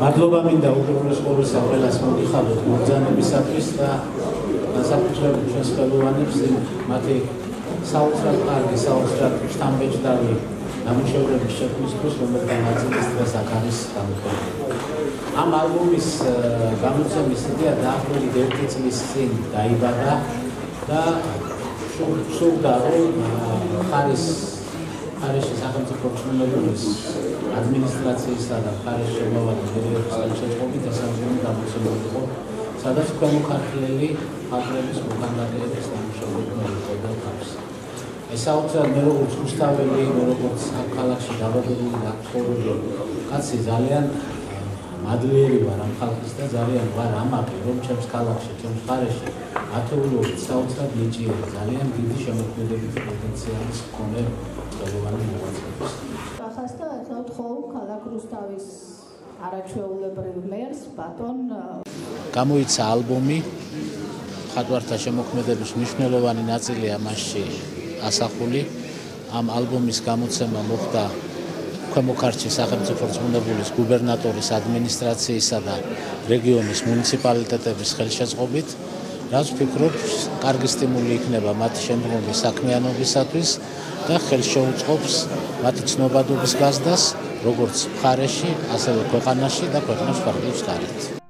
მადლობა მინდა უპირველეს ყოვლისა ყველას მოგიხაროთ მოგზაურობისათვის და განსაკუთრებით ჩვენს ხელოვანებს მათი საოცრად კარგი საოცრად შთამბეჭდავი ნამუშევრების შექმნისთვის რომელთა ნაწილის დღეს აქ არის გამოყენებული. ამ ალბომის გამოცემის იდეა დაახლოებით ერთი წლის წინ დაიბადა და სულდა რომ ხარის ხარისის სახელმწიფო რწმუნებულის ადმინისტრაციისა და ხარის შემოვალების შეწყობით ეს ალბომი გამოცემული იყო სადაც ქვემოქართლელი ხალხების მოქანდაკეების ნამუშევრები მოიყვება თავს. ეს საოცარ მე როგორც უსტაველი, მე როგორც ქალაქში დაბადებული და ცხოვრებული კაცი ძალიან მადლიერი ვარ ამ ხალხის და ძალიან ვარ ამაყი რომ ჩემს ქალაქში, ჩემს ხარეში ათეულობით საოცრად ნიჭიერი, ძალიან დიდი შემოქმედებითი პოტენციალის მქონე ხელოვანი მოღვაწეებს. ახას და ეხავთ ხოლმე ქალაქ რუსთავის არაჩვეულებრივ მერს ბატონ გამოიცა ალბომი. ხატვართა შემოქმედების მნიშვნელოვანი ნაწილია მასში ასახული. ამ ალბომის გამოცემა მოხდა ქვემოქართლის სახელმწიფო რწმუნებულის გუბერნატორის ადმინისტრაციისა და რეგიონის მუნიციპალიტეტების ხელშეწყობით. რაც ვფიქრობ კარგი სტიმული იქნება მათი შემდგომი საქმიანობისათვის და ხელშეუწყობს მათი ცნობადობის გაზრდას როგორც მხარეში ასევე ქვეყანაში და ქვეყნის ფარგლებს გარეთ